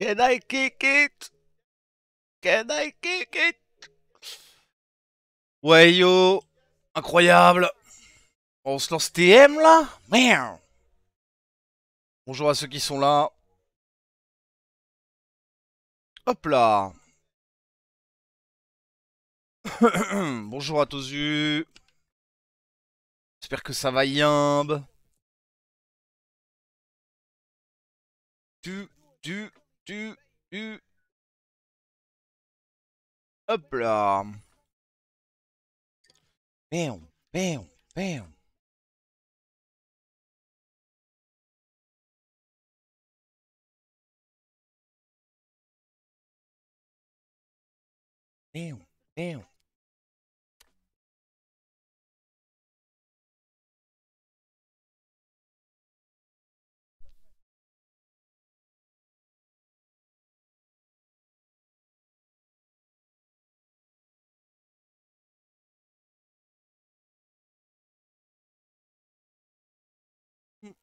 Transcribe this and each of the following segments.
Can I kick it? Can I kick it? Ouais yo, incroyable. On se lance TM là? Merde. Bonjour à ceux qui sont là. Hop là. Bonjour à Tozu. J'espère que ça va yimbe. Tu, tu, tu, tu. Hop là. Bam, bam, bam. Bam, bam.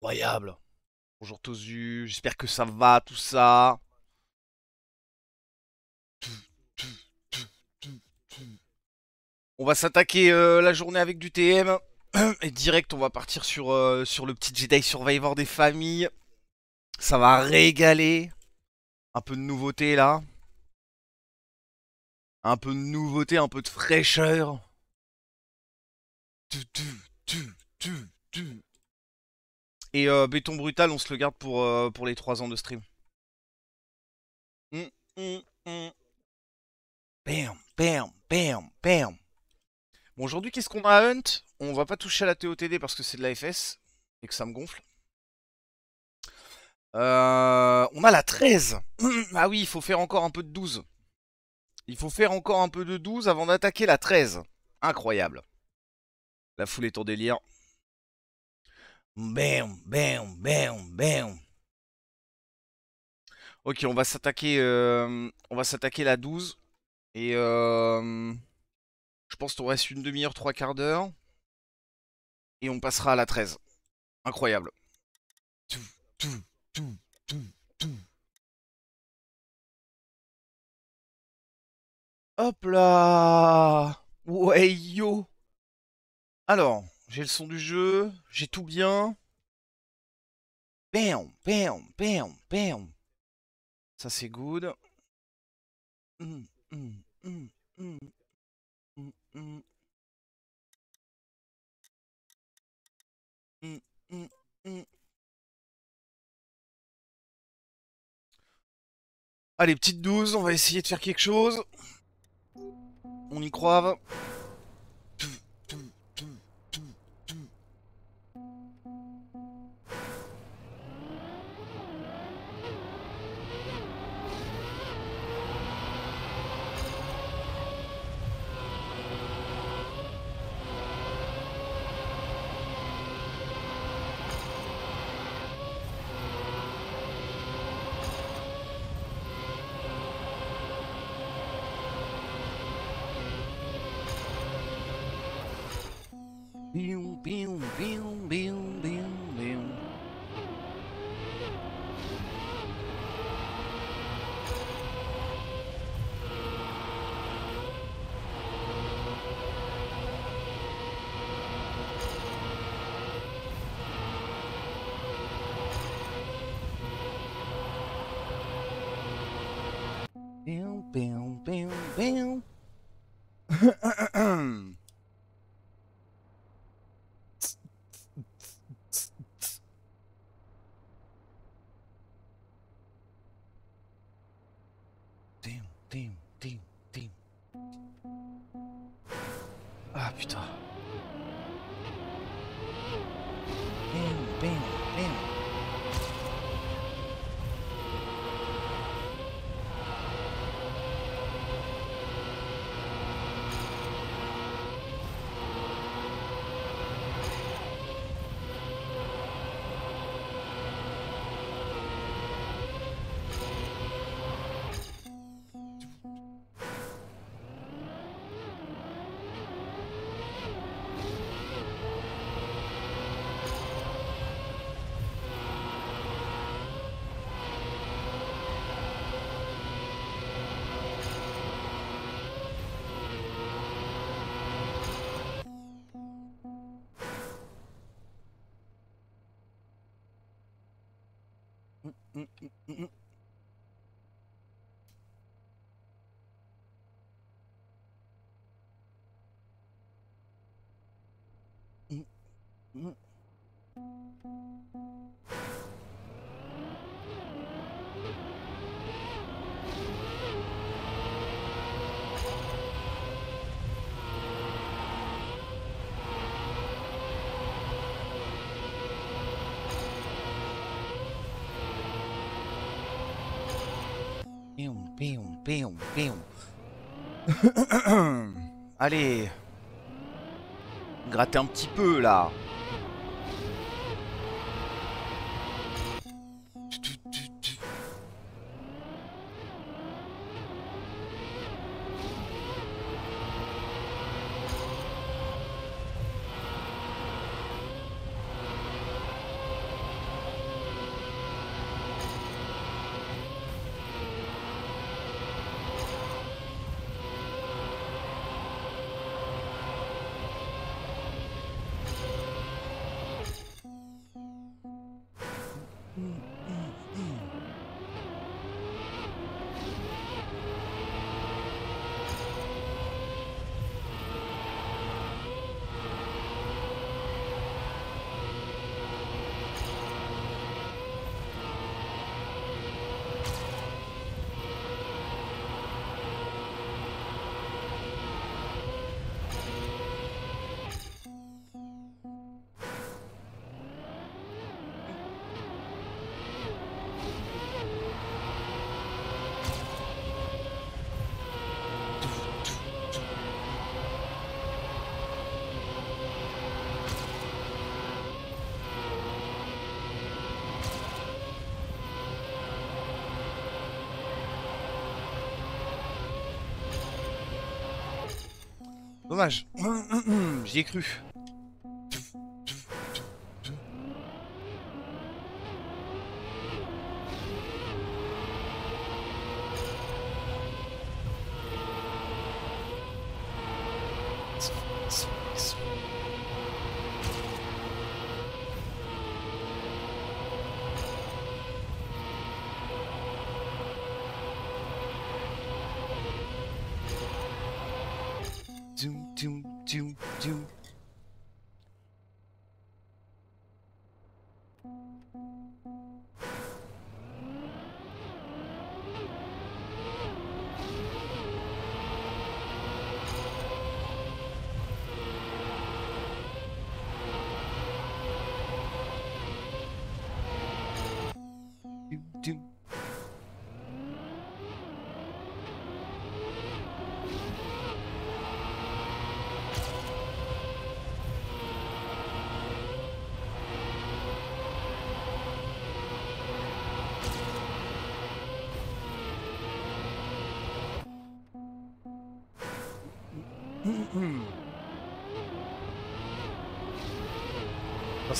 Incroyable. Bonjour Tozu, j'espère que ça va tout ça. On va s'attaquer euh, la journée avec du TM. Et direct, on va partir sur, euh, sur le petit Jedi Survivor des familles. Ça va régaler. Un peu de nouveauté là. Un peu de nouveauté, un peu de fraîcheur. Et euh, béton brutal, on se le garde pour, euh, les 3 ans de stream. Hum, hum, hum. Bam, bam, bam, bam. Bon, aujourd'hui, qu'est-ce qu'on a à Hunt? On va pas toucher à la TOTD parce que c'est de la FS et que ça me gonfle. Euh, on a la 13. ah oui, il faut faire encore un peu de 12. Il faut faire encore un peu de 12 avant d'attaquer la 13. Incroyable. La foule est en délire. Bam, bam, bam, bam. Ok, on va s'attaquer euh, on va s'attaquer la 12. Et euh, je pense qu'il reste une demi-heure, trois quarts d'heure. Et on passera à la 13. Incroyable. Tout, tout, tout, tout, tout. Hop là Ouais yo Alors, j'ai le son du jeu, j'ai tout bien. Bam, bam, bam, bam. Ça c'est good. Allez, petite 12, on va essayer de faire quelque chose. On y croit. Bium, bium, bium, Allez. Gratter un petit peu là J'y ai cru. doom, doom,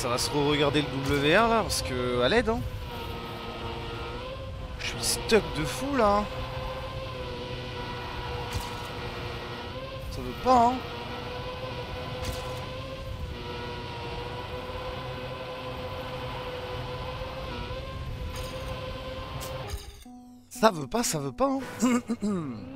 ça va se re-regarder le WR là, parce que à l'aide hein. Je suis stuck de fou là. Ça veut pas hein. Ça veut pas, ça veut pas hein.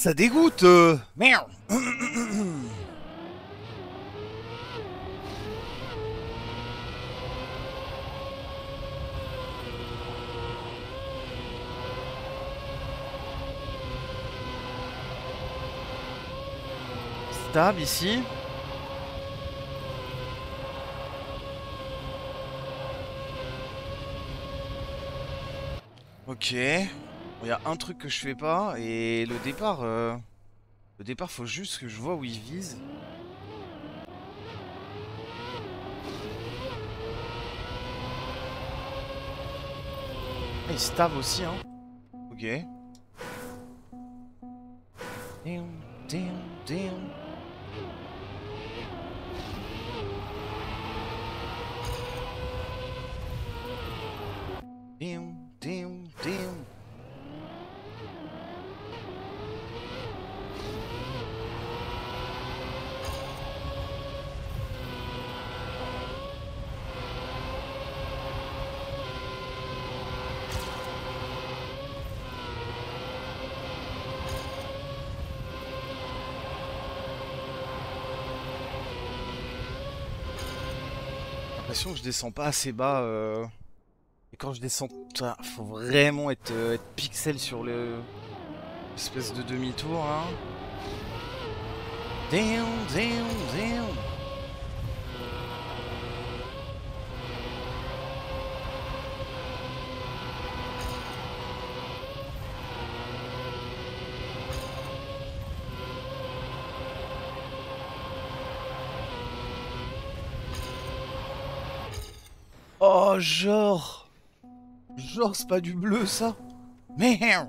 Ça dégoûte euh. Merde Stable ici. Ok. Il y a un truc que je fais pas et le départ, euh, le départ faut juste que je vois où il vise. Ah, il stab aussi hein. Ok. Je descends pas assez bas. euh, Et quand je descends, faut vraiment être, euh, être pixel sur le espèce de demi-tour. Hein. Damn. Oh, genre. Genre, c'est pas du bleu, ça? Merde.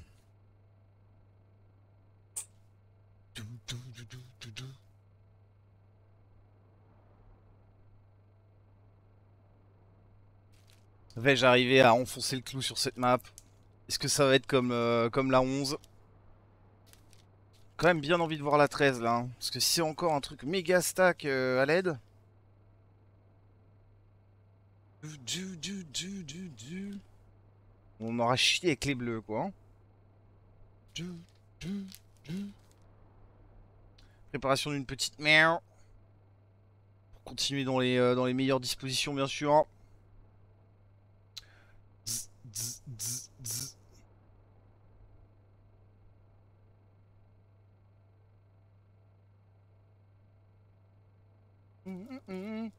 Vais-je arriver à enfoncer le clou sur cette map Est-ce que ça va être comme, euh, comme la 11 Quand même bien envie de voir la 13 là. hein. Parce que si c'est encore un truc méga stack euh, à l'aide. On aura chié avec les bleus quoi. hein. Préparation d'une petite merde. Pour continuer dans les, euh, dans les meilleures dispositions bien sûr. Zzz, zzz, zzz. Mm, mm, mm.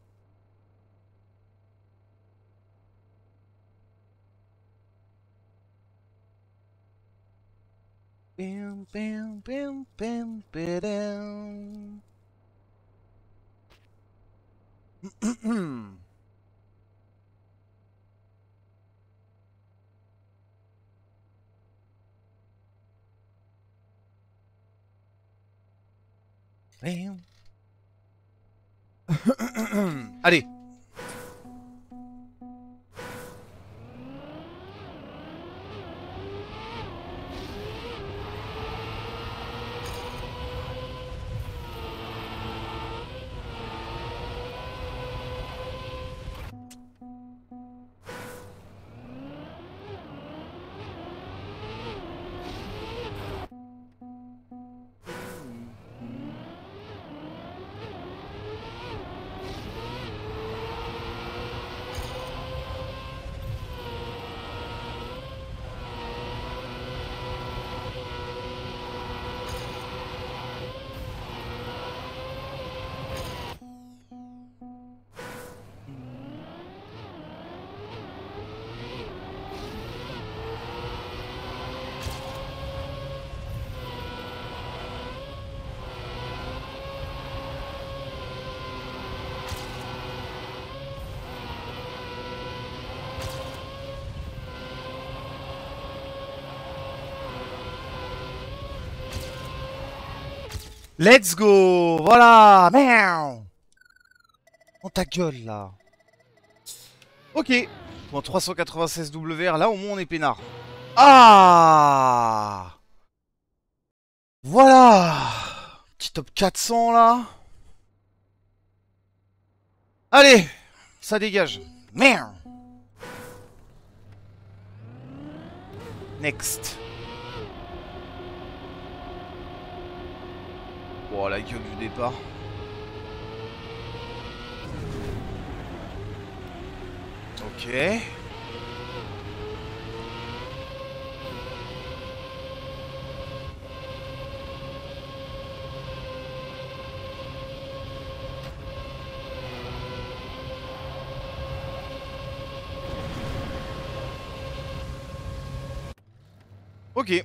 Bam, bam, bam, bam, ba-dam. Bam. Let's go. Voilà. Miaou Oh ta gueule là. Ok. Point 396 WR, là au moins on est peinard. Ah. Voilà. Petit top 400 là. Allez. Ça dégage. Merde Next. Oh la gueule du départ. Ok. Ok.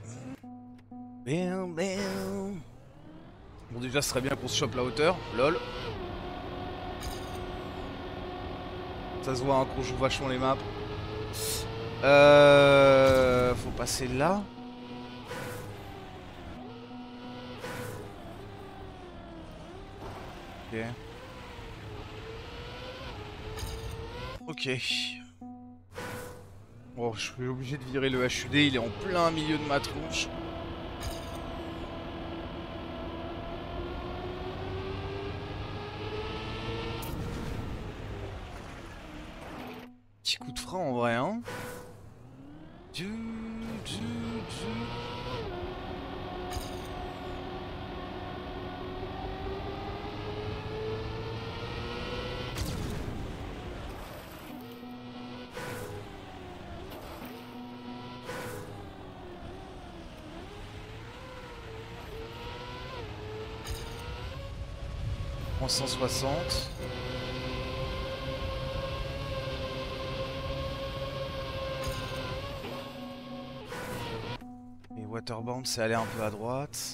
Bon déjà ce serait bien qu'on se chope la hauteur, lol. Ça se voit hein, qu'on joue vachement les maps. Euh, faut passer là. Ok. Ok. Bon, je suis obligé de virer le HUD, il est en plein milieu de ma tronche. Petit coup de frein en vrai, hein. Du, du, du. En 160. C'est aller un peu à droite.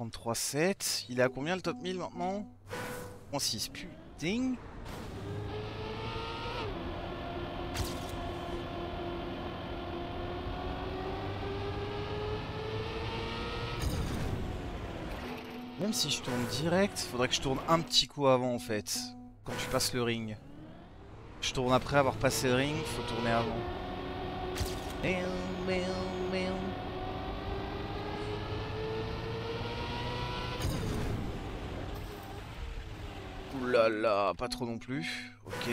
33,7. Il est à combien le top 1000 maintenant? 36, putain. Même si je tourne direct, faudrait que je tourne un petit coup avant en fait. Quand tu passes le ring. Je tourne après avoir passé le ring, faut tourner avant. Là pas trop non plus. Ok.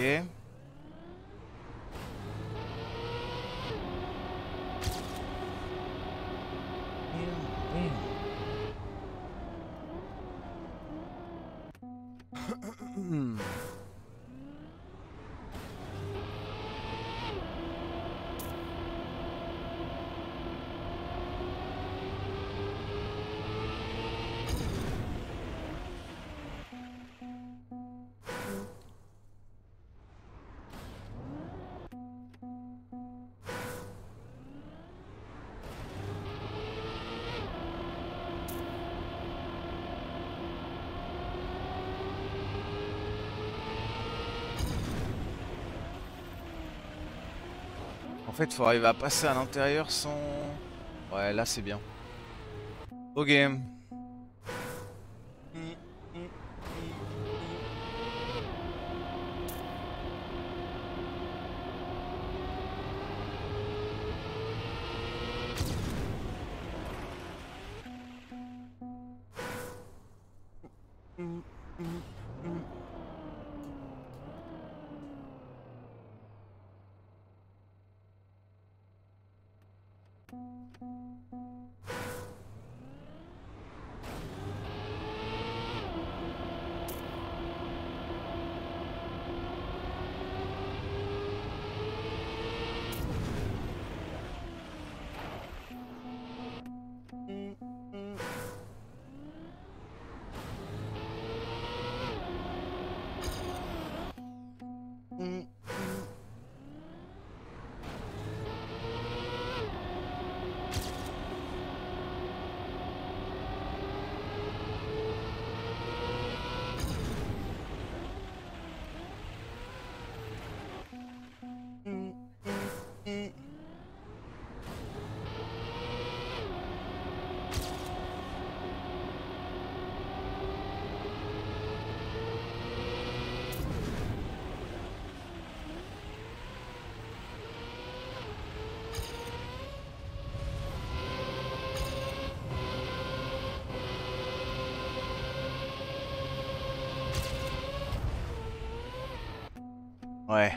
Fait, faut arriver à passer à l'intérieur sans... Ouais, là c'est bien. Ok. Ouais.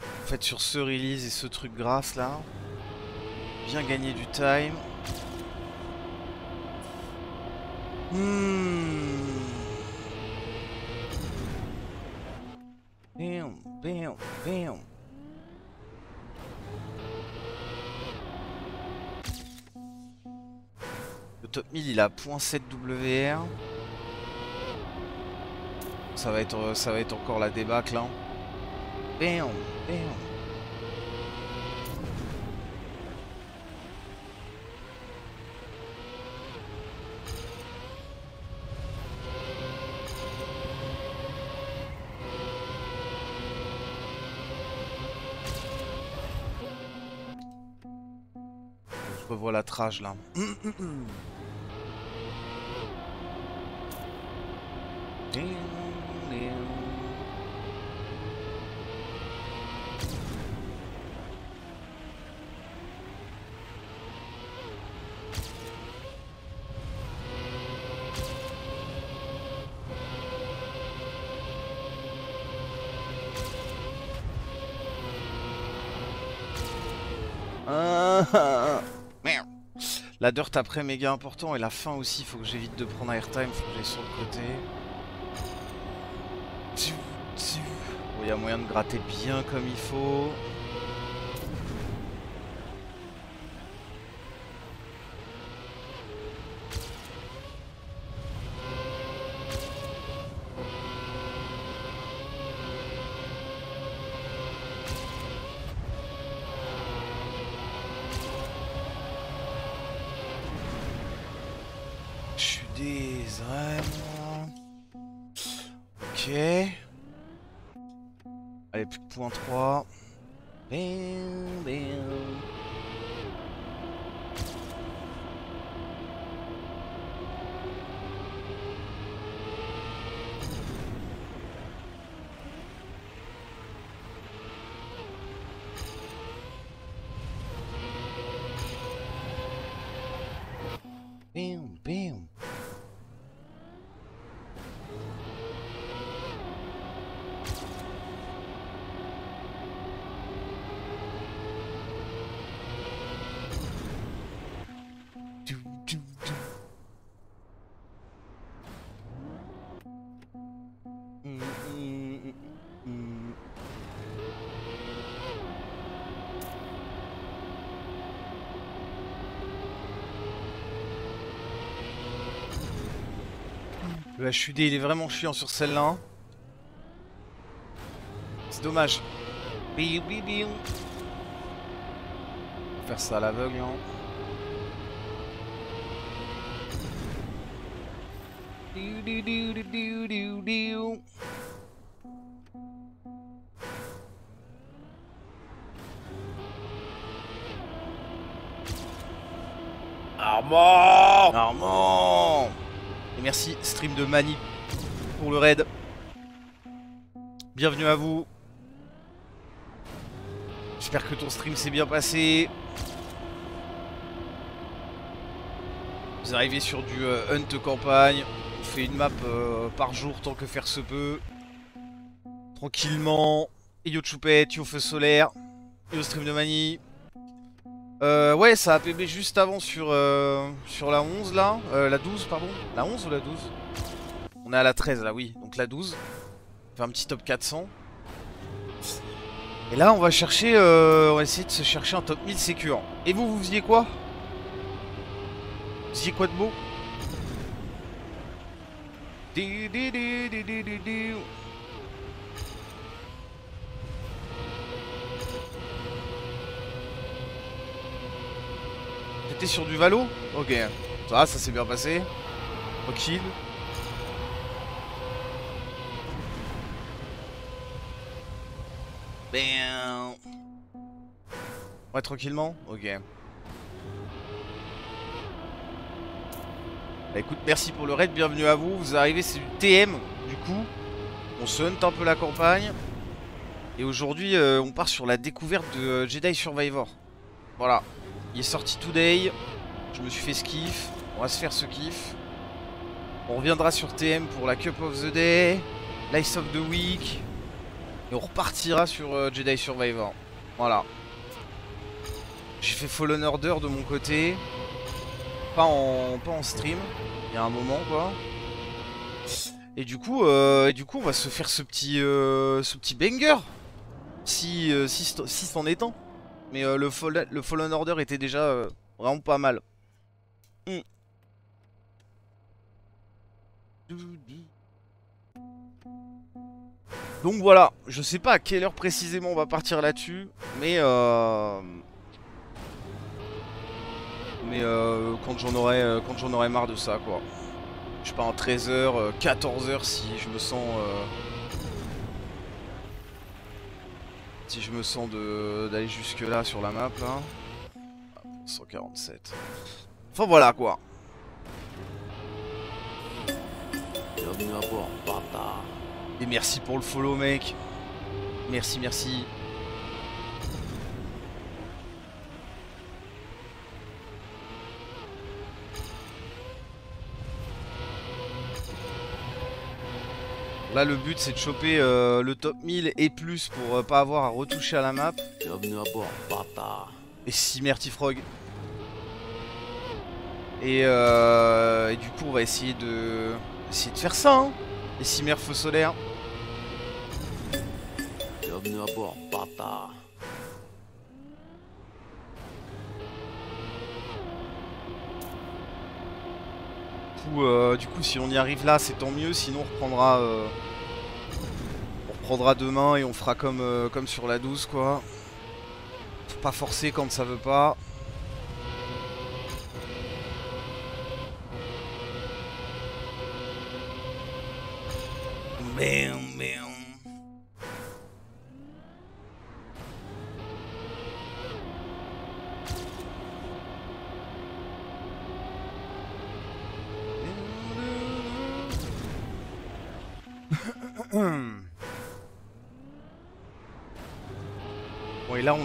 En fait, sur ce release et ce truc grasse là, bien gagner du time. Hmm. Bam, bam, bam. Le top 1000 il a .7 WR. Ça va être ça va être encore la débâcle là. Bam, bam. Je revois la trage là. La dirt après méga important et la fin aussi, faut que j'évite de prendre airtime, faut que j'aille sur le côté. Il y a moyen de gratter bien comme il faut. HUD il est vraiment chiant sur celle-là. C'est dommage. Biou, biou, biou. Faire ça à l'aveugle. Hein. Stream de Mani pour le raid. Bienvenue à vous. J'espère que ton stream s'est bien passé. Vous arrivez sur du euh, Hunt campagne. On fait une map euh, par jour tant que faire se peut. Tranquillement. Et yo Choupette, yo Feu Solaire, yo Stream de Mani. Euh, ouais, ça a PB juste avant sur, euh, sur la 11 là. Euh, la 12, pardon. La 11 ou la 12 On est à la 13 là, oui. Donc la 12. On fait un petit top 400. Et là, on va chercher. Euh, on va essayer de se chercher un top 1000 sécure. Et vous, vous faisiez quoi? Vous faisiez quoi de beau? Sur du Valo Ok. Ça, ça s'est bien passé. Tranquille. Ben... Ouais, tranquillement Ok. Bah écoute, merci pour le raid, bienvenue à vous. Vous arrivez, c'est du TM, du coup. On se hunt un peu la campagne. Et aujourd'hui, euh, on part sur la découverte de euh, Jedi Survivor. Voilà. Il est sorti today. Je me suis fait ce kiff. On va se faire ce kiff. On reviendra sur TM pour la Cup of the Day. Lice of the Week. Et on repartira sur euh, Jedi Survivor. Voilà. J'ai fait Fallen Order de mon côté. Pas en, pas en stream. Il y a un moment quoi. Et du coup, euh, et du coup on va se faire ce petit, euh, ce banger. Si, si, si c'en est temps. Mais euh, le, Fall- le Fallen Order était déjà euh, vraiment pas mal. Hmm. Donc voilà, je sais pas à quelle heure précisément on va partir là-dessus, mais euh... mais euh, quand j'en aurai euh, quand j'en aurai marre de ça quoi. Je sais pas en 13h, 14h si je me sens euh, si je me sens de d'aller jusque là sur la map là. Ah, 147. Enfin voilà quoi. Bienvenue à bord, bâtard. Et merci pour le follow mec. Merci, merci. Là le but c'est de choper euh, le top 1000 et plus pour euh, pas avoir à retoucher à la map. Bienvenue à bord, bâtard. Et si Frog. Et, euh, et du coup on va essayer de essayer de faire ça hein. Et si Feu solaire. Bienvenue à bord, bâtard. Du euh, du coup, si on y arrive là, c'est tant mieux. Sinon, on reprendra, euh, on reprendra demain et on fera comme, euh, comme sur la 12, quoi. Faut pas forcer quand ça veut pas. Bam,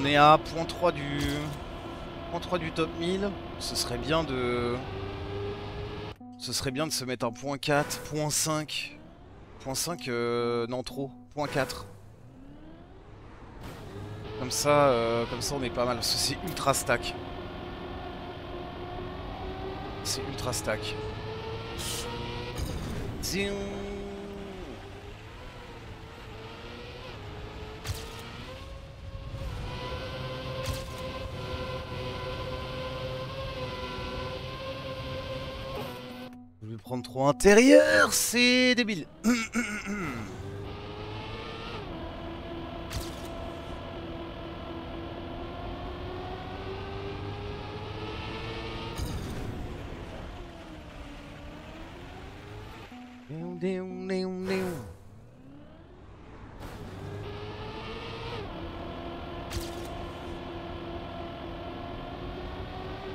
on est à point 3 du point 3 du top 1000. Ce serait bien de ce serait bien de se mettre un point 4, point 5. Point 5 euh, non trop, point 4. Comme ça euh, comme ça on est pas mal parce que c'est ultra stack. C'est ultra stack. Zion. Prendre trop intérieur, c'est débile.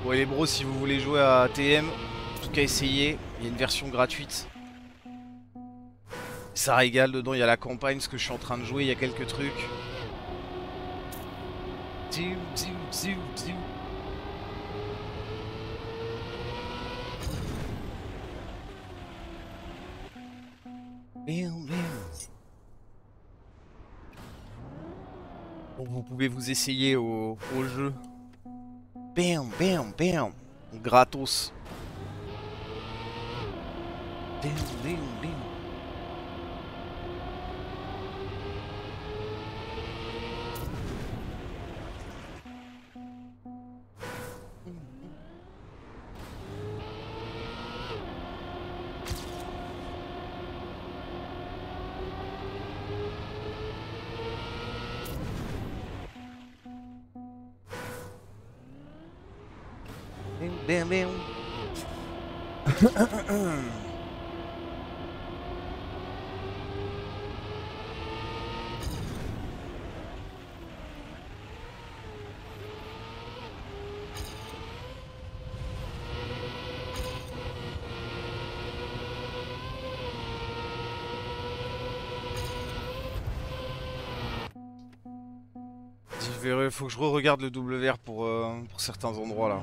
Bon les bros si vous voulez jouer à TM, tout cas essayez, il y a une version gratuite. Ça régale dedans, il y a la campagne, ce que je suis en train de jouer, il y a quelques trucs. Bon, vous pouvez vous essayer au, au jeu. Bam, bam, bam. Gratos. Bam, bam, bam. Bam, bam, bam. Je verrai, faut que je re-regarde le WR pour, euh, pour certains endroits là.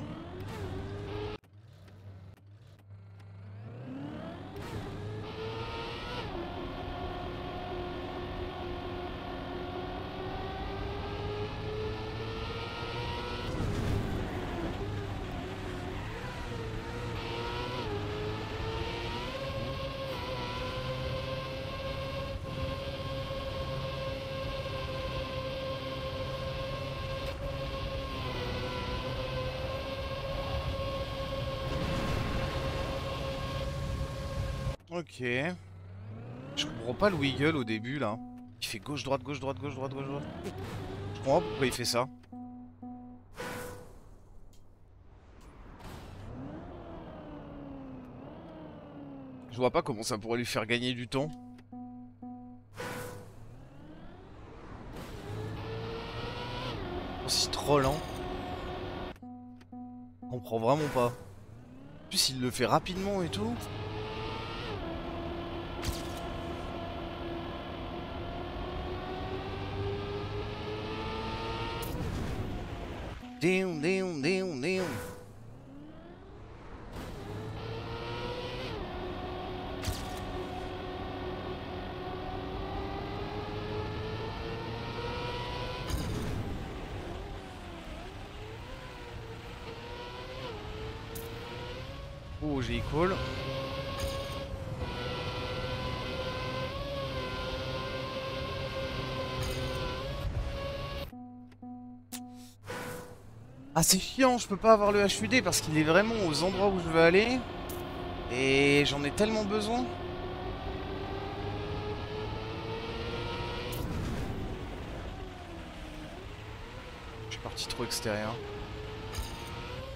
Ok. Je comprends pas le wiggle au début là. Il fait gauche droite gauche droite gauche droite gauche droite. Je comprends pas pourquoi il fait ça. Je vois pas comment ça pourrait lui faire gagner du temps. C'est trop lent. Je comprends vraiment pas. En plus il le fait rapidement et tout. Damn, damn, damn, damn. Oh, j'ai call. Ah c'est chiant, je peux pas avoir le HUD parce qu'il est vraiment aux endroits où je veux aller. Et j'en ai tellement besoin. Je suis parti trop extérieur.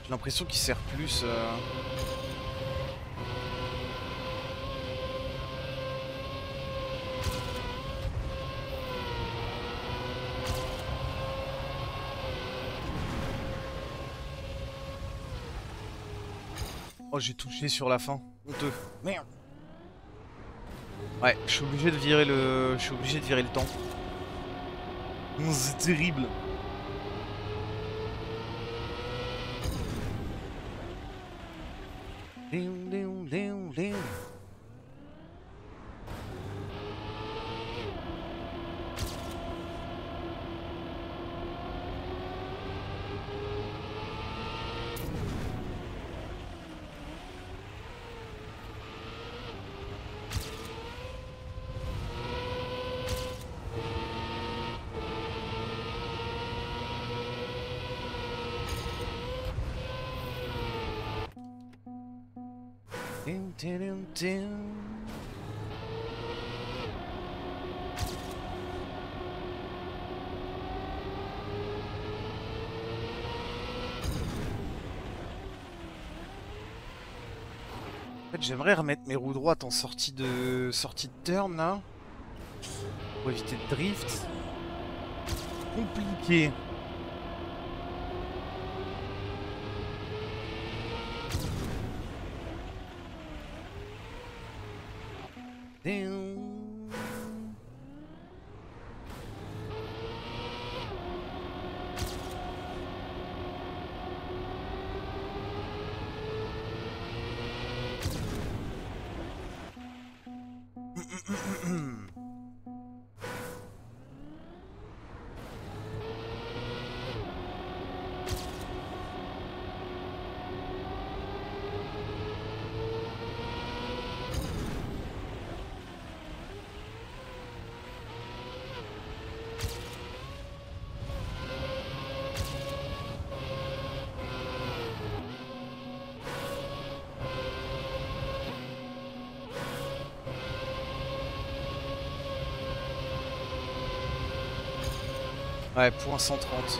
J'ai l'impression qu'il sert plus... euh, Oh j'ai touché sur la fin. Honteux. Merde. Ouais, je suis obligé de virer le. Je suis obligé de virer le temps. Non, C'est terrible. J'aimerais remettre mes roues droites en sortie de sortie de turn là. Pour éviter de drift. Compliqué. Ouais, point 130.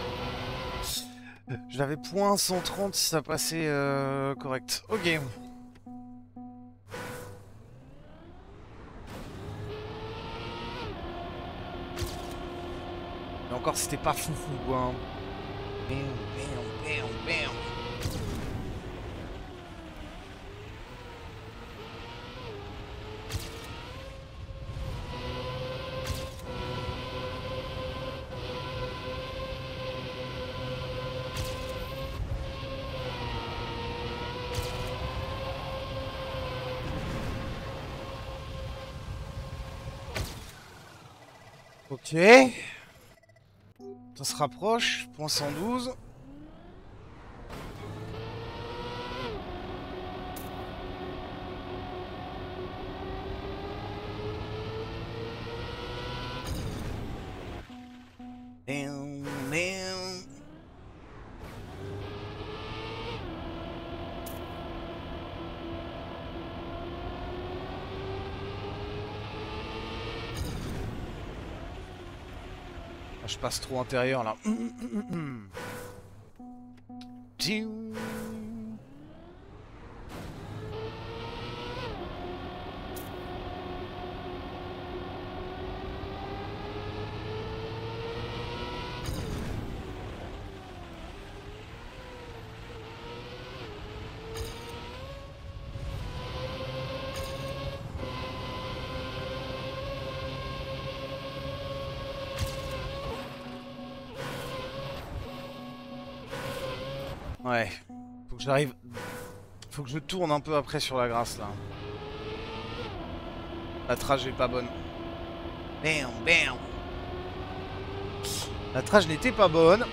J'avais point 130 si ça passait euh, correct. Ok. Et encore, c'était pas foufou quoi. hein. Bam, bam, bam, Ok. Ça se rapproche. Point 112. Passe trop intérieur là. Ouais. Faut que j'arrive. Faut que je tourne un peu après sur la grâce là. La trage est pas bonne. Bam, bam. La trage n'était pas bonne.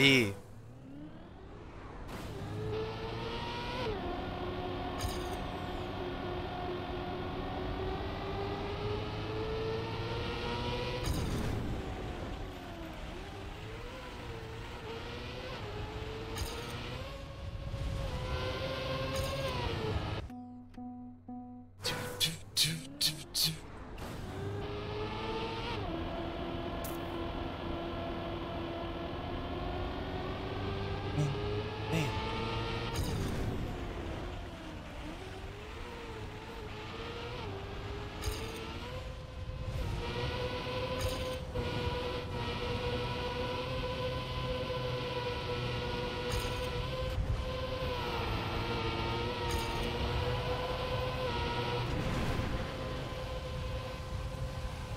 Allez Tu, tu, tu, tu, tu. Bam, bam.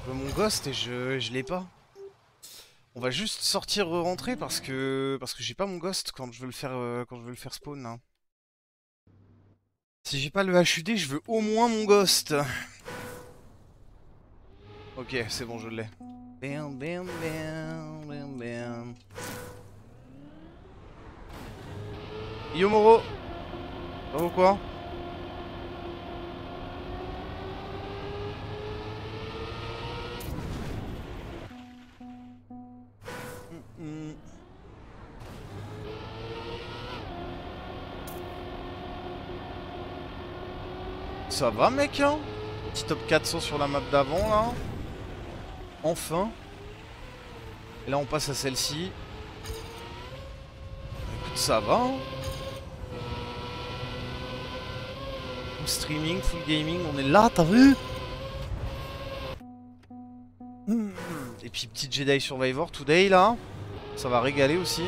Je veux mon ghost et je, l'ai pas. On va juste sortir rentrer parce que parce que j'ai pas mon ghost quand je veux le faire euh, quand je veux le faire spawn là. Si j'ai pas le HUD, je veux au moins mon ghost. Ok, c'est bon, je l'ai. Bam bam bam bam bam. Yomoro Ça va ou Ça va, mec, hein Petit top 400 sur la map d'avant, là. Enfin. Et là, on passe à celle-ci. Écoute, ça va, hein Full streaming, full gaming, on est là, t'as vu. Et puis, petit Jedi Survivor today, là. Ça va régaler aussi.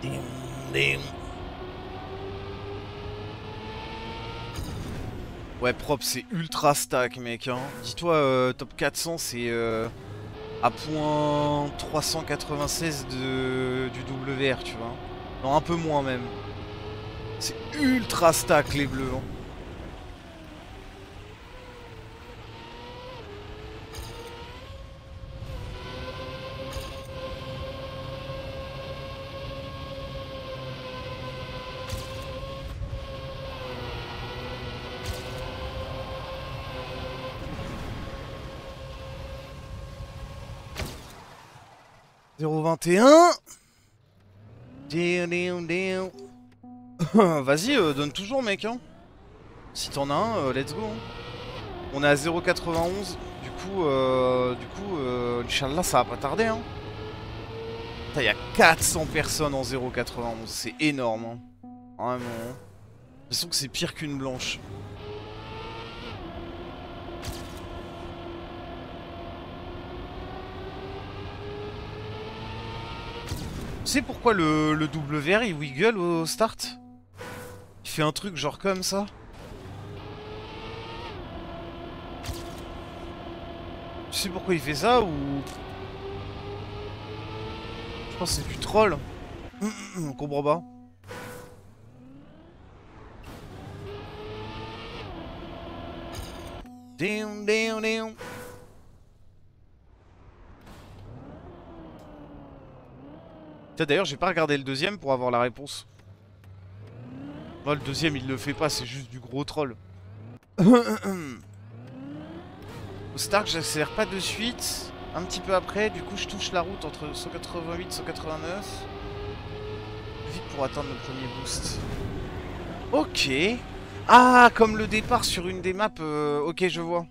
Dim, dim. Ouais, propre, c'est ultra stack, mec. Hein. Dis-toi, euh, top 400, c'est euh, à point 396 de, du WR, tu vois. Non, un peu moins même. C'est ultra stack, les bleus. Hein. « 021 Deal, deal, deal. Vas-y, euh, donne toujours, mec. Hein. Si t'en as un, euh, let's go. hein. On est à 0,91. Du coup, euh, du coup, euh, Inch'Allah, ça va pas tarder. Hein. Il y a 400 personnes en 0,91. C'est énorme. Hein. Vraiment. hein. J'ai l'impression que c'est pire qu'une blanche. Sais pourquoi le, le WR il wiggle au start? Il fait un truc genre comme ça Tu sais pourquoi il fait ça ou... Je pense que c'est du troll. On comprend pas. Down, down. D'ailleurs, j'ai pas regardé le deuxième pour avoir la réponse. Non, le deuxième, il le fait pas, c'est juste du gros troll. Au Stark, j'accélère pas de suite. Un petit peu après, du coup, je touche la route entre 188 et 189. Vite pour atteindre le premier boost. Ok. Ah, comme le départ sur une des maps. euh, ok, je vois.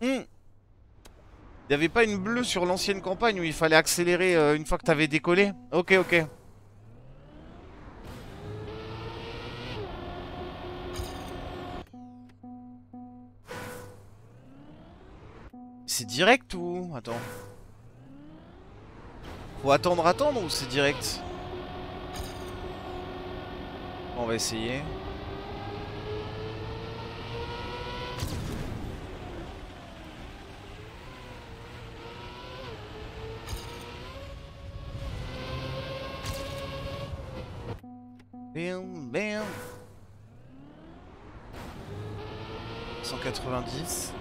Hmm. Il y avait pas une bleue sur l'ancienne campagne où il fallait accélérer euh, une fois que t'avais décollé? Ok, ok. C'est direct ou... Attends. Faut attendre, attendre ou c'est direct? On va essayer. Bam, bam. 190.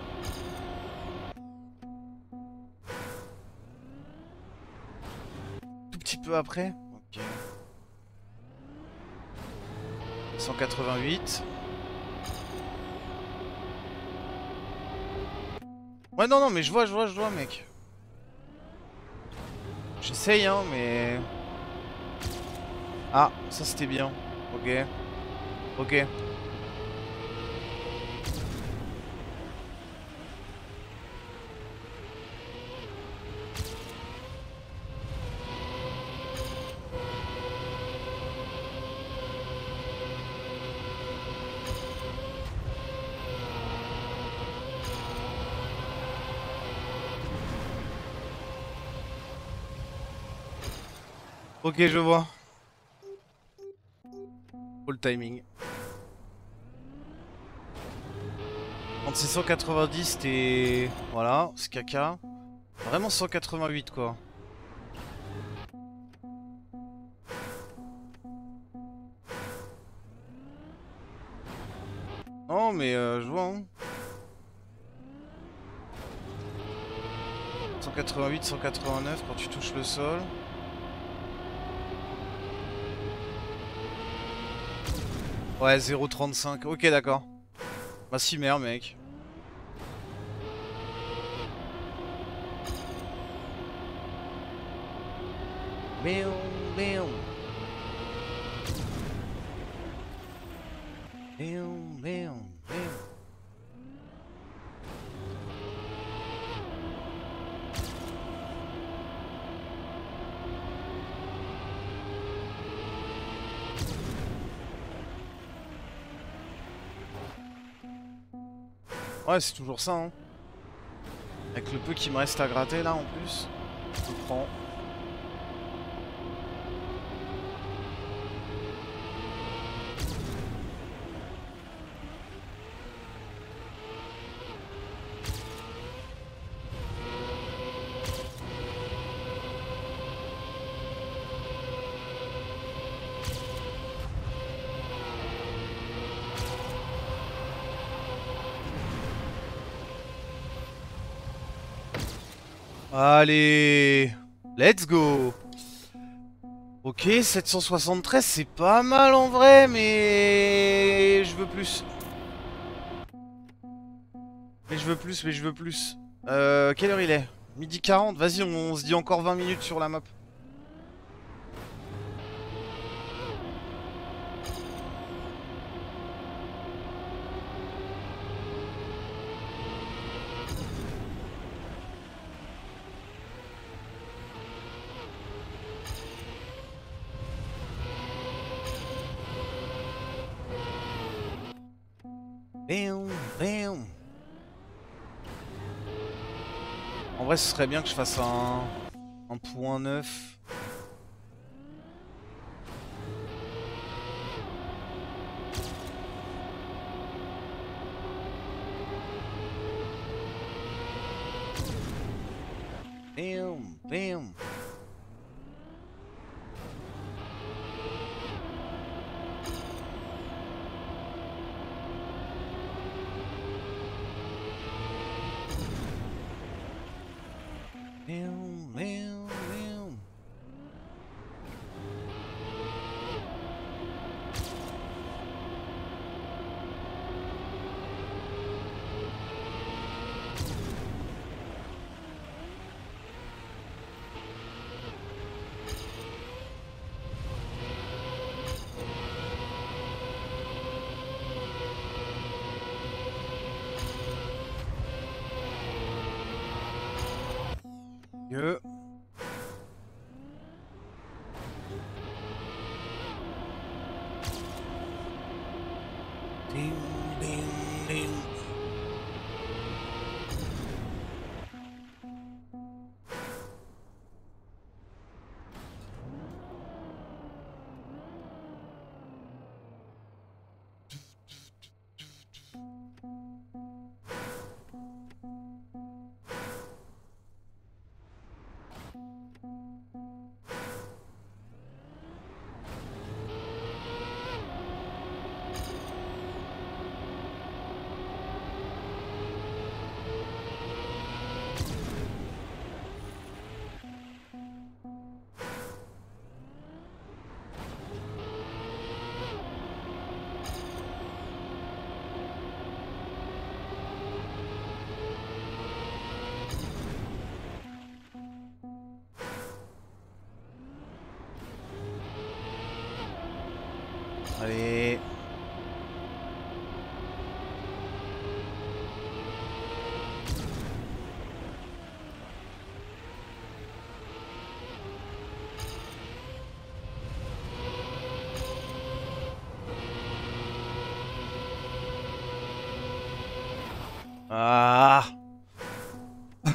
Tout petit peu après. Ok. 188. Ouais non non mais je vois je vois je vois mec. J'essaye hein mais... Ah, ça c'était bien. Ok. Ok. Ok, je vois. Timing. C'est 190, t'es... Voilà, c'est caca. Vraiment 188 quoi. Non mais euh, je vois hein. 188, 189 quand tu touches le sol. Ouais, 0,35. Ok, d'accord. Bah, si merde, mec. Béon. Ouais, c'est toujours ça, hein. Avec le peu qui me reste à gratter là en plus, je prends. Allez Let's go Ok, 773, c'est pas mal en vrai, mais... Je veux plus. Mais je veux plus, mais je veux plus. Euh, quelle heure il est? Midi 40, vas-y, on, on se dit encore 20 minutes sur la map. Vrai, ce serait bien que je fasse un, un point neuf.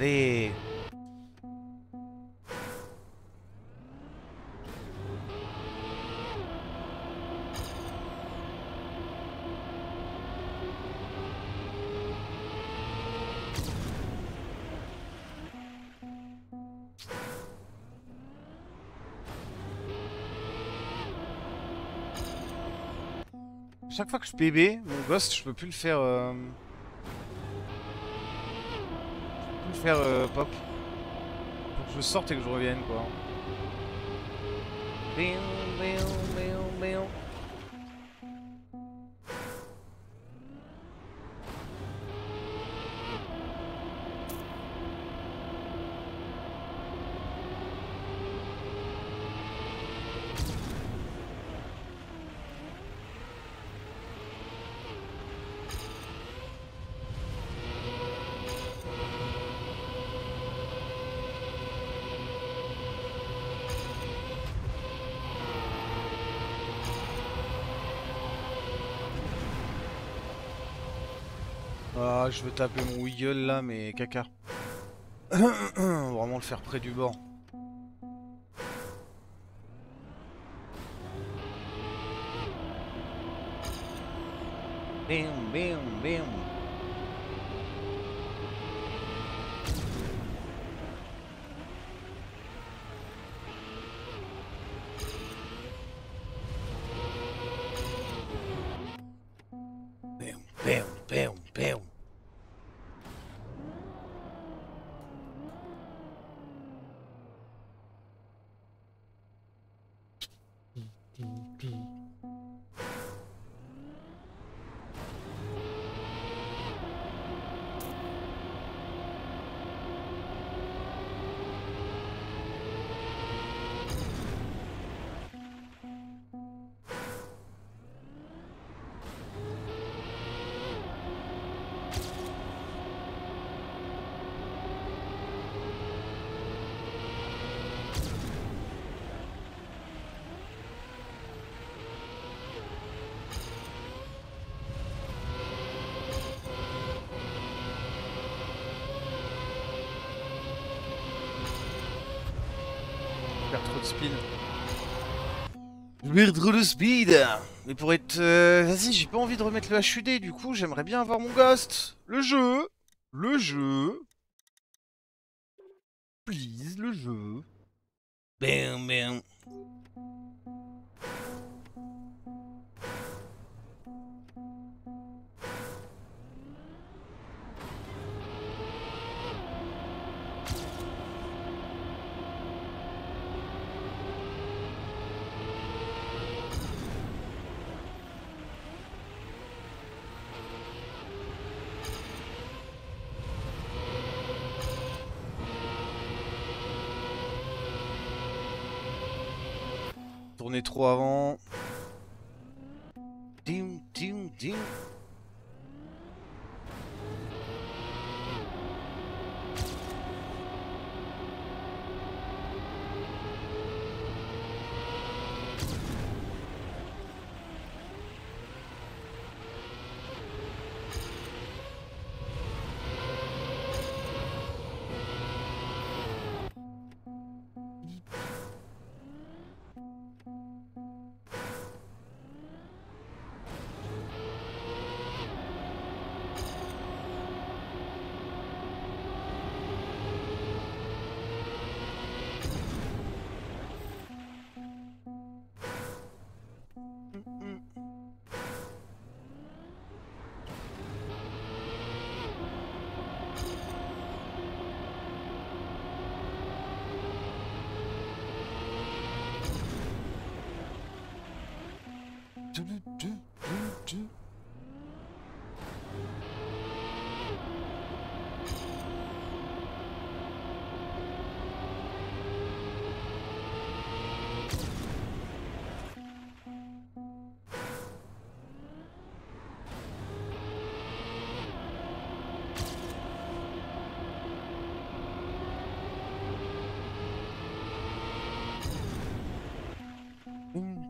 Chaque fois que je PB, mon ghost, je peux plus le faire... Euh, faire euh, pop. Faut que je sorte et que je revienne quoi. Je veux taper mon wiggle là, mais caca. Vraiment le faire près du bord. Bam, bam, bam. Speed. Trop de speed. Mais pour être... euh, Vas-y, j'ai pas envie de remettre le HUD, du coup, j'aimerais bien avoir mon ghost. Le jeu. Le jeu. Please, le jeu. Bam, bam Tourner trop avant. Dim, dim, dim.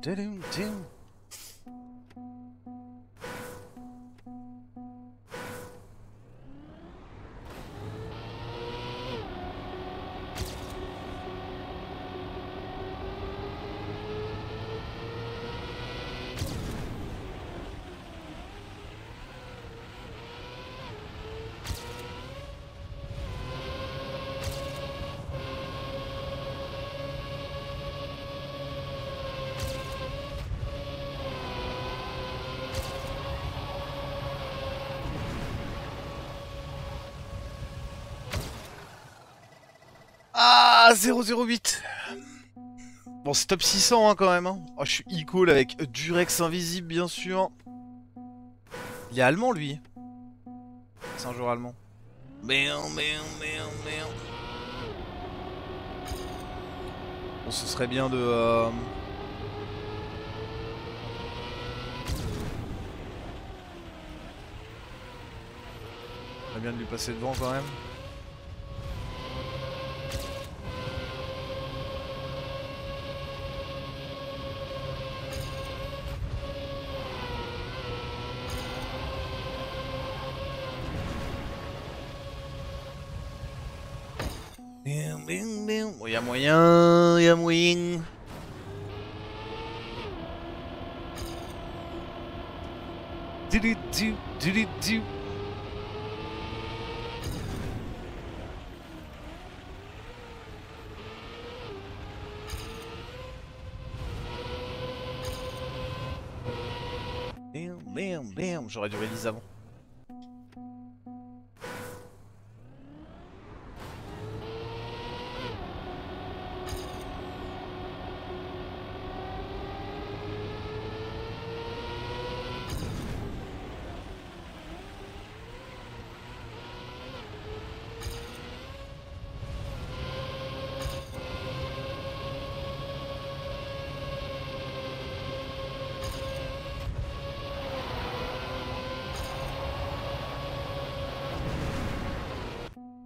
Do-do-do. 008 Bon, c'est top 600 hein, quand même. Hein. Oh, je suis e-call avec Durex Invisible, bien sûr. Il est allemand, lui. C'est un joueur allemand. Merde, merde, merde, merde. Bon, ce serait bien de... Euh... Bien de lui passer devant quand même.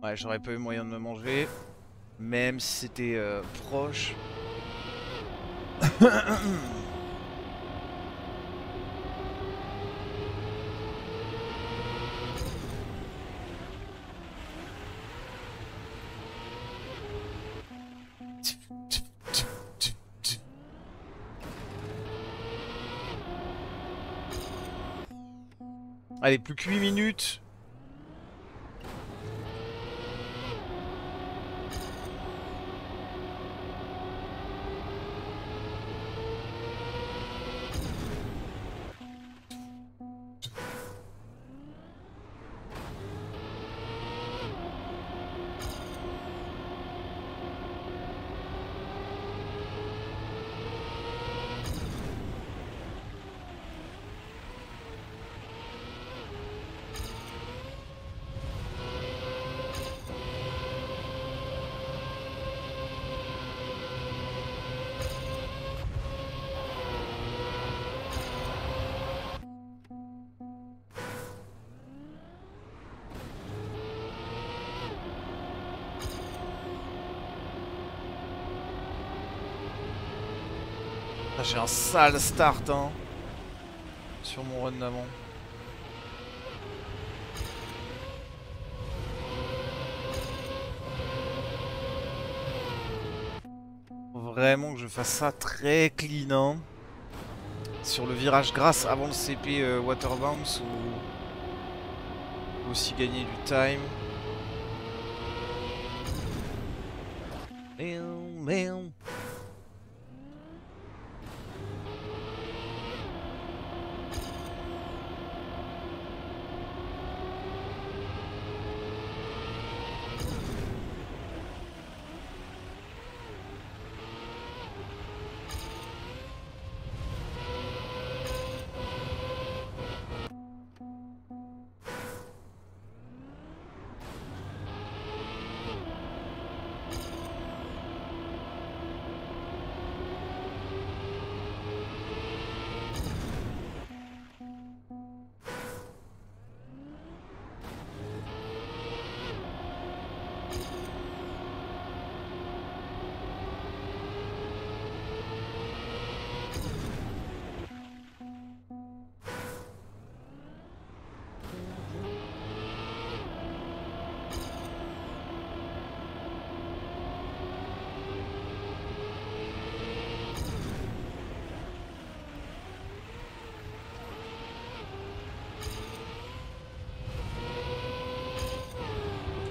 Ouais, j'aurais pas eu moyen de me manger. Même si c'était euh, proche. Allez, plus que 8 minutes. J'ai un sale start hein, sur mon run d'avant. Vraiment que je fasse ça très clean hein. Sur le virage grâce avant le CP euh, Water Bounce ou aussi gagner du time.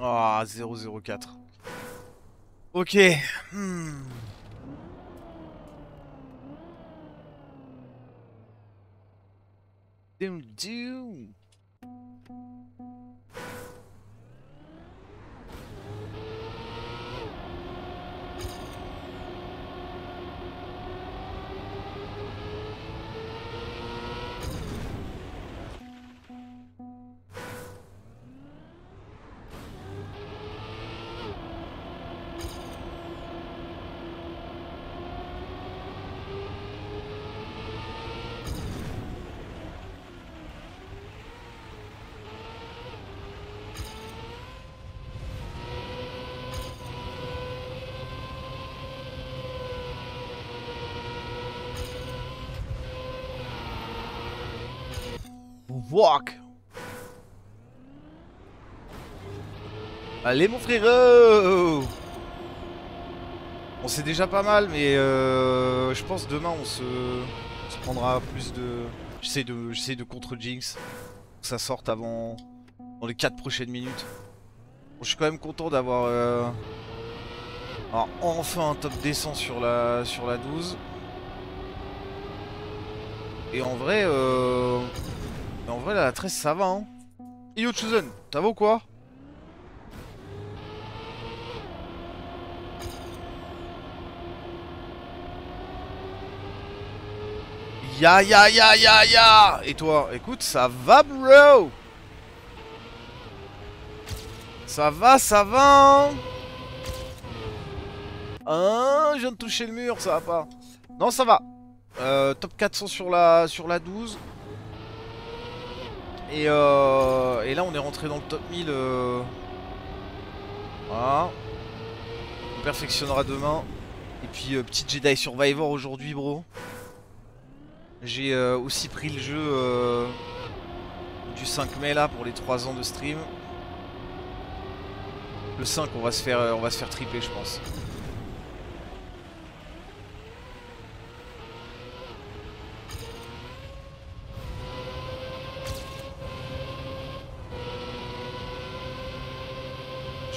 Ah, 004. Ok. Allez mon frérot On sait déjà pas mal, mais euh, je pense demain on se, prendra plus de... J'essaie de, j'essaie de contre Jinx. Que ça sorte avant... Dans les 4 prochaines minutes. Je suis quand même content d'avoir... euh, enfin un top décent sur la, sur la 12. Et en vrai, euh... En vrai, la 13 ça va, hein. Yo Chosen, ça va ou quoi? Ya ya ya ya ya Et toi, écoute, ça va bro? Ça va, ça va hein? Hein, je viens de toucher le mur, ça va pas. Non, ça va. Euh, top 400 sur la, sur la 12. Et, euh, et là, on est rentré dans le top 1000. euh. Voilà. On perfectionnera demain. Et puis, euh, petit Jedi Survivor aujourd'hui, bro. J'ai aussi pris le jeu du 5 mai là pour les 3 ans de stream. Le 5, on va se faire, on va se faire triper, je pense.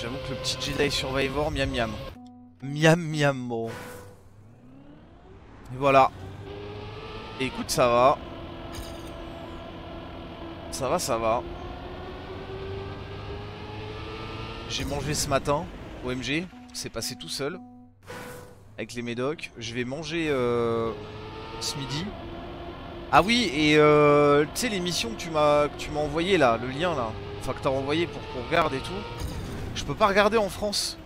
J'avoue que le petit Jedi Survivor, miam miam. Miam miam, bon. Et voilà. Écoute, ça va. Ça va, ça va. J'ai mangé ce matin, OMG. C'est passé tout seul. Avec les médocs. Je vais manger euh, ce midi. Ah oui, et euh, tu sais l'émission que tu m'as que tu m'as envoyé là, le lien là. Enfin que t'as envoyé pour qu'on regarde et tout. Je peux pas regarder en France.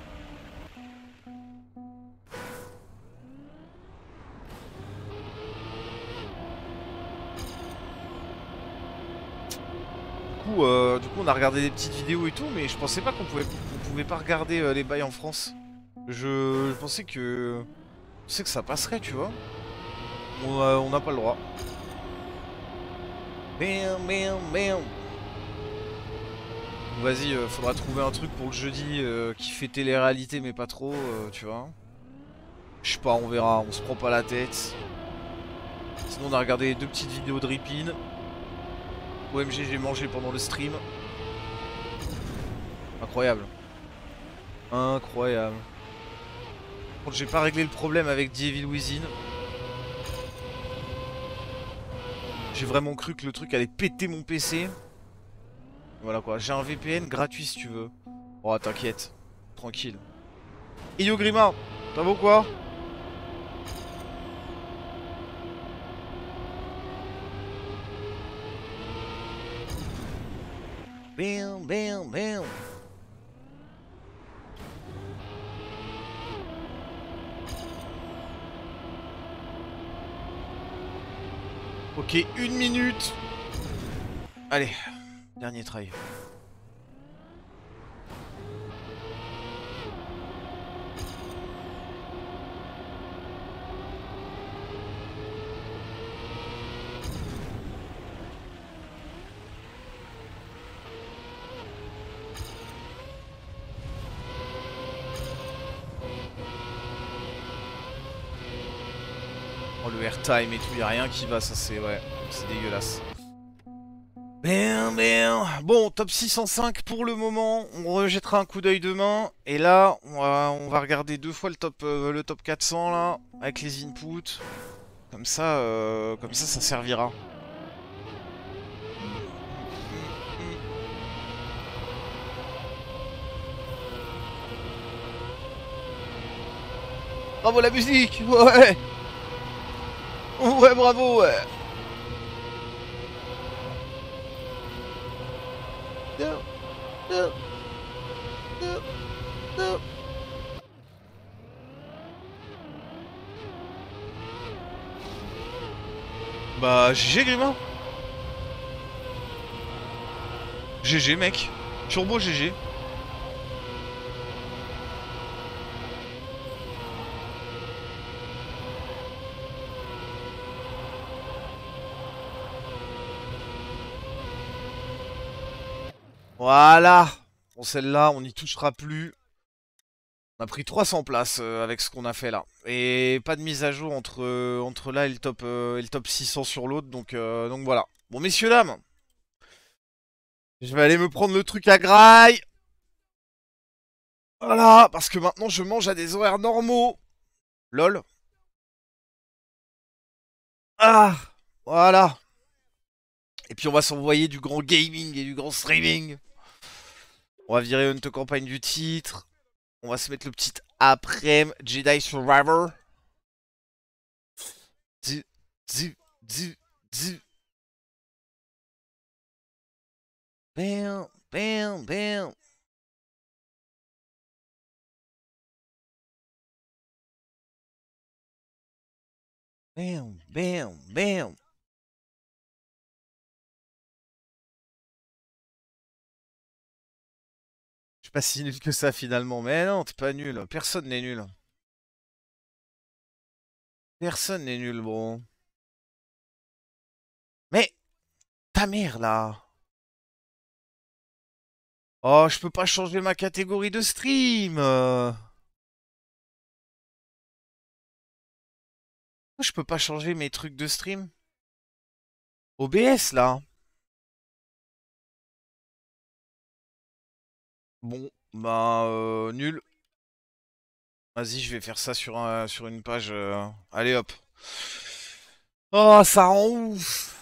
Du coup, euh, du coup, on a regardé des petites vidéos et tout, mais je pensais pas qu'on pouvait, qu'on pouvait pas regarder euh, les bails en France. Je, pensais que, je que ça passerait, tu vois. On a- on n'a pas le droit. Vas-y, euh, faudra trouver un truc pour le jeudi euh, qui fait télé-réalité, mais pas trop, euh, tu vois. Je sais pas, on verra, on se prend pas la tête. Sinon, on a regardé deux petites vidéos de Ripin. OMG, j'ai mangé pendant le stream. Incroyable. Incroyable. Par contre, j'ai pas réglé le problème avec The Evil Within. J'ai vraiment cru que le truc allait péter mon PC. Voilà quoi, j'ai un VPN gratuit si tu veux. Oh t'inquiète, tranquille. Yo Grima, va ou quoi Bam bam bam Ok, une minute. Allez, dernier try. Oh le airtime et tout, y a rien qui va, ça c'est ouais, c'est dégueulasse. Bien, bien. Bon, top 605 pour le moment. On rejettera un coup d'œil demain. Et là, on va, regarder deux fois le top, euh, le top 400 là, avec les inputs. Comme ça, euh, comme ça, ça servira. Bravo la musique, ouais. Ouais, bravo, ouais. Bah GG Grima GG mec. Turbo GG Voilà. Bon, celle-là, on n'y touchera plus. On a pris 300 places euh, avec ce qu'on a fait là. Et pas de mise à jour entre, euh, entre là et le top, euh, le top 600 sur l'autre. Donc, donc voilà. Bon, messieurs, dames. Je vais aller me prendre le truc à graille. Voilà, parce que maintenant je mange à des horaires normaux. Lol. Ah, voilà. Et puis on va s'envoyer du grand gaming et du grand streaming. On va virer une campagne du titre. On va se mettre le petit après Jedi Survivor. Bam, bam, bam. Bam, bam, bam. Pas si nul que ça finalement. Mais non, t'es pas nul. Personne n'est nul. Personne n'est nul, bro. Mais ta mère là. Oh, je peux pas changer ma catégorie de stream. Je peux pas changer mes trucs de stream? OBS là. Bon, bah euh, nul. Vas-y, je vais faire ça sur un, sur une page. euh, Allez hop. Oh, ça rend ouf.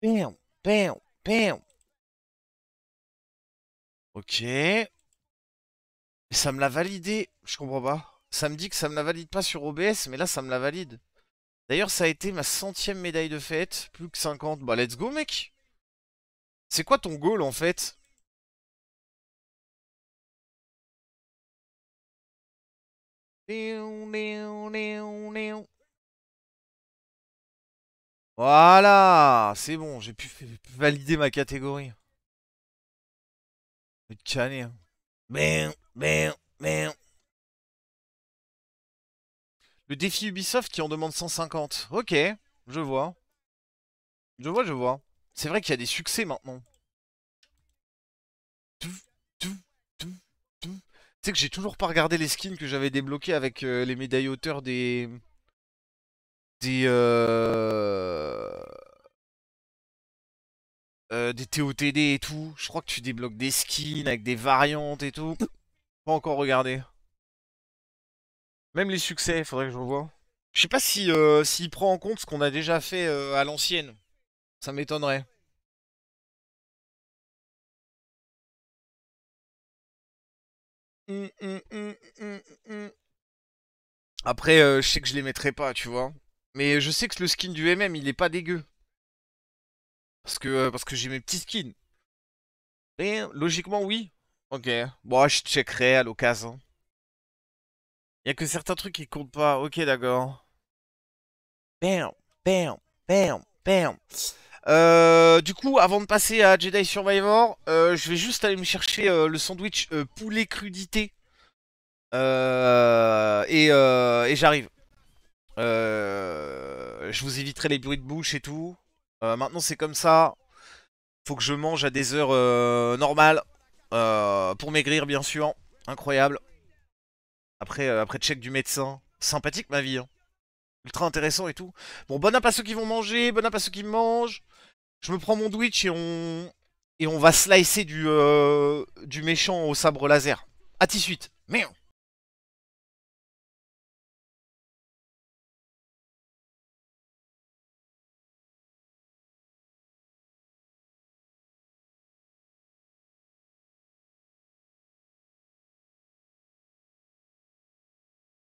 Bam, bam, bam. Ok. Ça me l'a validé. Je comprends pas. Ça me dit que ça me la valide pas sur OBS, mais là ça me la valide. D'ailleurs, ça a été ma centième médaille de fête. Plus que 50. Bah, let's go, mec. C'est quoi ton goal en fait? Voilà, c'est bon, j'ai pu valider ma catégorie. Hein. Bam. Le défi Ubisoft qui en demande 150. Ok, je vois. Je vois, je vois. C'est vrai qu'il y a des succès maintenant. Tu sais que j'ai toujours pas regardé les skins que j'avais débloqués avec euh, les médailles auteurs des... Des... Euh... euh, des TOTD et tout. Je crois que tu débloques des skins avec des variantes et tout. Pas encore regardé. Même les succès, faudrait que je revoie. Je sais pas si euh, s'il prend en compte ce qu'on a déjà fait euh, à l'ancienne. Ça m'étonnerait. Hum, hum, hum. Après, euh, je sais que je les mettrai pas, tu vois. Mais je sais que le skin du MM, il est pas dégueu. Parce que, euh, parce que j'ai mes petits skins. Et logiquement, oui. Ok. Bon, je checkerai à l'occasion. Il y a que certains trucs qui comptent pas. Ok, d'accord. Bam, bam, bam, bam. Euh, du coup, avant de passer à Jedi Survivor, euh, je vais juste aller me chercher euh, le sandwich poulet crudité. Euh, et euh, et j'arrive. Je vous éviterai les bruits de bouche et tout. Maintenant, c'est comme ça. Faut que je mange à des heures normales. Pour maigrir, bien sûr. Incroyable. Après, euh, après check du médecin. Sympathique ma vie. hein. Ultra intéressant et tout. Bon, bon app à ceux qui vont manger, bon app à ceux qui mangent. Je me prends mon Twitch et on et on va slicer du euh, du méchant au sabre laser. À tout de suite. Merde.